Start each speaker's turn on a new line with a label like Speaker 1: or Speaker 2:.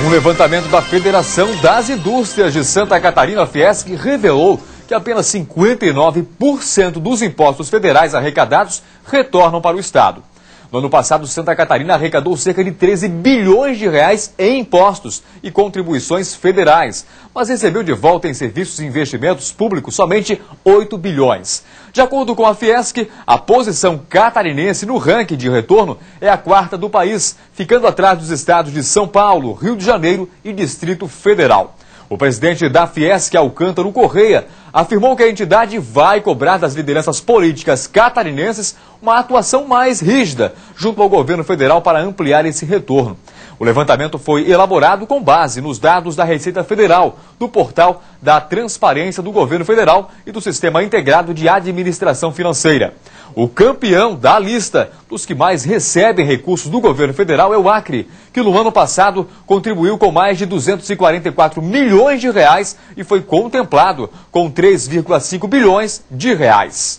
Speaker 1: Um levantamento da Federação das Indústrias de Santa Catarina, Fiesc, revelou que apenas 59% dos impostos federais arrecadados retornam para o Estado. No ano passado, Santa Catarina arrecadou cerca de 13 bilhões de reais em impostos e contribuições federais, mas recebeu de volta em serviços e investimentos públicos somente 8 bilhões. De acordo com a Fiesc, a posição catarinense no ranking de retorno é a quarta do país, ficando atrás dos estados de São Paulo, Rio de Janeiro e Distrito Federal. O presidente da Fiesc, Alcântaro Correia, afirmou que a entidade vai cobrar das lideranças políticas catarinenses uma atuação mais rígida junto ao governo federal para ampliar esse retorno. O levantamento foi elaborado com base nos dados da Receita Federal, do portal da Transparência do Governo Federal e do Sistema Integrado de Administração Financeira. O campeão da lista dos que mais recebem recursos do governo federal é o Acre, que no ano passado contribuiu com mais de 244 milhões de reais e foi contemplado com 3,5 bilhões de reais.